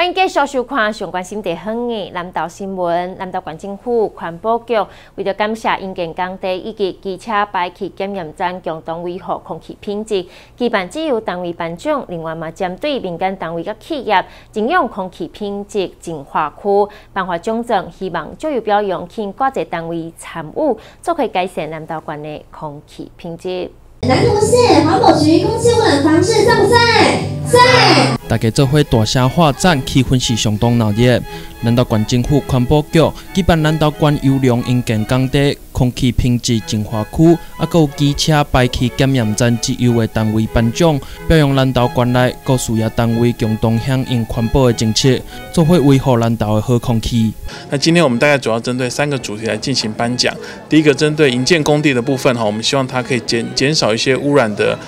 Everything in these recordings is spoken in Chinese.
欢迎继续收看上关心地方的南岛新闻。南岛县政府环保局为了感谢因建工地以及机车排气检验站共同维护空气品质，举办自由单位颁奖，另外嘛针对民间单位甲企业整用空气品质净化区颁发奖状，希望就有表扬请各个单位参与，做可以改善南岛县的空气品质。南投县环保局空气污染防治在不在在？大家做伙大声发赞，气氛是相当闹热。南投县政府环保局举办南投县优良营建工地空气品质净化区，啊，有机车排气检验站自由的单位颁奖，表扬南投县内各事业单位共同响应环保的政策，做伙维护南投的好空气。那今天我们大概主要针对三个主题来进行颁奖。第一个针对营建工地的部分哈，我们希望它可以减减少一些污染的。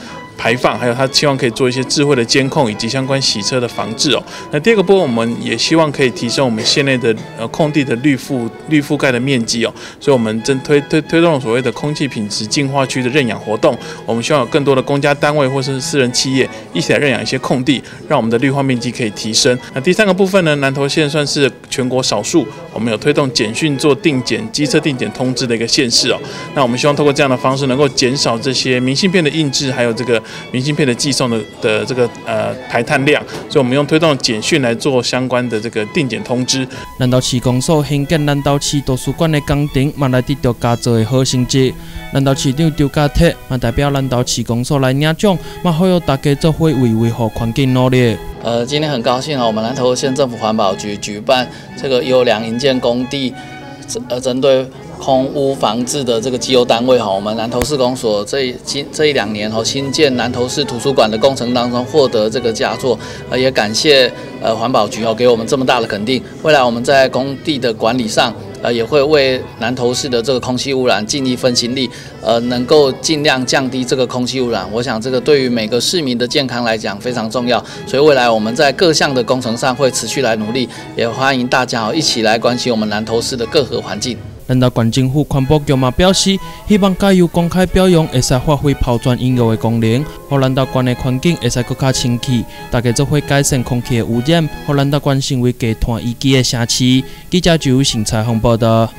排放，还有他希望可以做一些智慧的监控以及相关洗车的防治哦。那第二个部分，我们也希望可以提升我们县内的呃空地的绿覆绿覆盖的面积哦。所以，我们正推推推动所谓的空气品质净化区的认养活动。我们希望有更多的公家单位或是私人企业一起来认养一些空地，让我们的绿化面积可以提升。那第三个部分呢，南投县算是全国少数我们有推动简讯做定检机车定检通知的一个县市哦。那我们希望通过这样的方式，能够减少这些明信片的印制，还有这个。明信片的寄送的的这个呃排碳量，所以我们用推动简讯来做相关的这个定检通知。南投市公所兴建南投市图书馆的工程，嘛来得到家做的好成绩。南投市长周家铁嘛代表南投市公所来领奖，嘛呼吁大家做伙为维护环境努力。呃，今天很高兴啊，我们南投县政府环保局举办这个优良营建工地，呃针对。空屋防治的这个机油单位哈，我们南投市公所这今这一两年哈新建南投市图书馆的工程当中获得这个佳作，呃也感谢呃环保局哦给我们这么大的肯定。未来我们在工地的管理上，呃也会为南投市的这个空气污染尽一份心力，呃能够尽量降低这个空气污染。我想这个对于每个市民的健康来讲非常重要，所以未来我们在各项的工程上会持续来努力，也欢迎大家一起来关心我们南投市的各核环境。南投县政府环保局嘛表示，希望加油公开表扬，会使发挥抛砖引玉的功能，让南投县的环境会使更加清气，大家做伙改善空气的污染，让南投县成为低碳宜居的城市。记者就由新采访报道。